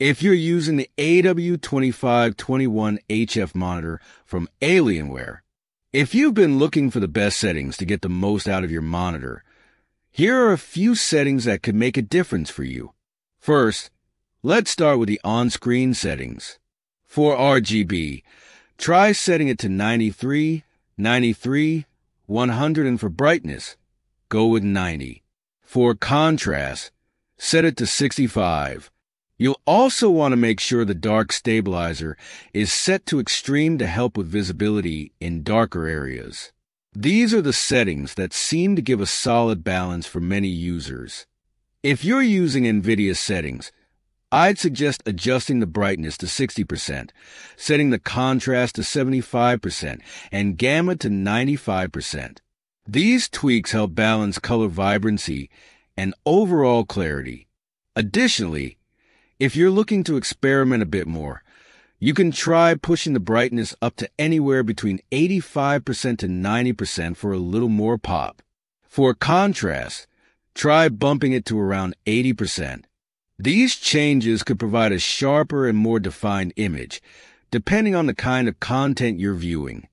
If you're using the AW2521HF monitor from Alienware, if you've been looking for the best settings to get the most out of your monitor, here are a few settings that could make a difference for you. First, let's start with the on-screen settings. For RGB, try setting it to 93, 93, 100, and for brightness, go with 90. For contrast, set it to 65. You'll also want to make sure the dark stabilizer is set to extreme to help with visibility in darker areas. These are the settings that seem to give a solid balance for many users. If you're using NVIDIA settings, I'd suggest adjusting the brightness to 60%, setting the contrast to 75%, and gamma to 95%. These tweaks help balance color vibrancy and overall clarity. Additionally, if you're looking to experiment a bit more, you can try pushing the brightness up to anywhere between 85% to 90% for a little more pop. For contrast, try bumping it to around 80%. These changes could provide a sharper and more defined image, depending on the kind of content you're viewing.